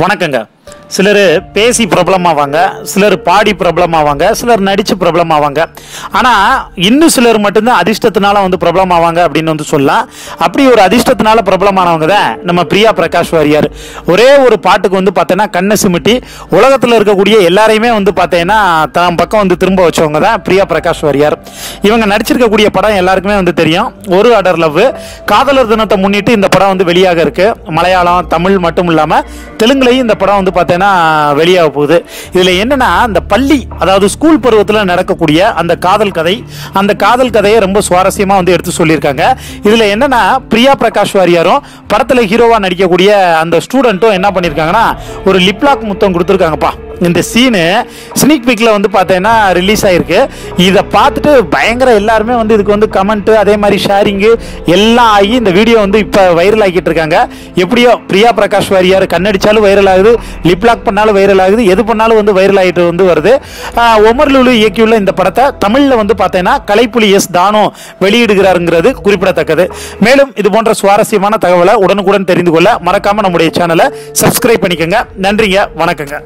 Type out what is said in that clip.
வணக்கங்க. சிலர் பேசி பிரபலம் ஆவாங்க சிலர் பாடி பிரபலம் ஆவாங்க சிலர் நடித்து பிரபலம் ஆவாங்க. ஆனால் இன்னும் சிலர் மட்டும்தான் அதிர்ஷ்டத்தினால வந்து பிரபலம் ஆவாங்க அப்படின்னு வந்து சொல்லலாம். அப்படி ஒரு அதிர்ஷ்டத்தினால பிரபலமானவங்க தான் நம்ம பிரியா பிரகாஷ் வாரியார். ஒரே ஒரு பாட்டுக்கு வந்து பார்த்தோன்னா கண்ணை சிமிட்டி. உலகத்தில் இருக்கக்கூடிய எல்லாரையுமே வந்து பார்த்தீங்கன்னா தன் பக்கம் வந்து திரும்ப வச்சவங்க தான் பிரியா பிரகாஷ் வாரியார். இவங்க நடிச்சிருக்கக்கூடிய படம் எல்லாருக்குமே வந்து தெரியும். ஒரு அடர் லவ் காதலர் தினத்தை முன்னிட்டு இந்த படம் வந்து வெளியாக இருக்குது மலையாளம் தமிழ் மட்டும் இல்லாமல் தெலுங்குலையும் இந்த படம் வந்து பார்த்தீங்கன்னா வெளியாக போகுது. இதில் என்னென்னா அந்த பள்ளி அதாவது ஸ்கூல் பருவத்தில் நடக்கக்கூடிய அந்த காதல் கதை அந்த காதல் கதையை ரொம்ப சுவாரஸ்யமாக வந்து எடுத்து சொல்லியிருக்காங்க. இதில் என்னென்னா பிரியா பிரகாஷ் வாரியாரும் படத்தில் ஹீரோவாக நடிக்கக்கூடிய அந்த ஸ்டூடெண்ட்டும் என்ன பண்ணியிருக்காங்கன்னா ஒரு லிப்லாக் முத்தம் கொடுத்துருக்காங்கப்பா. இந்த சீனு ஸ்னீக் பீக்கில் வந்து பார்த்தீங்கன்னா ரிலீஸ் ஆகிருக்கு இதை பார்த்துட்டு பயங்கர எல்லாருமே வந்து இதுக்கு வந்து கமெண்ட்டு அதே மாதிரி ஷேரிங்கு எல்லாம் ஆகி இந்த வீடியோ வந்து இப்போ வைரல் ஆகிட்டு இருக்காங்க. எப்படியோ பிரியா பிரகாஷ் வாரியார் கண்ணடிச்சாலும் வைரல் ஆகுது லிப்லாக் பண்ணாலும் வைரல் ஆகுது எது பண்ணாலும் வந்து வைரல் ஆகிட்டு வந்து வருது. ஒமர் லூலு இயக்கியுள்ள இந்த படத்தை தமிழில் வந்து பார்த்தீங்கன்னா கலைப்புலி எஸ் தானோ வெளியிடுகிறாருங்கிறது குறிப்பிடத்தக்கது. மேலும் இது போன்ற சுவாரஸ்யமான தகவலை உடனுக்குடன் தெரிந்து கொள்ள மறக்காமல் நம்முடைய சேனலை சப்ஸ்கிரைப் பண்ணிக்கோங்க. நன்றிங்க வணக்கங்க.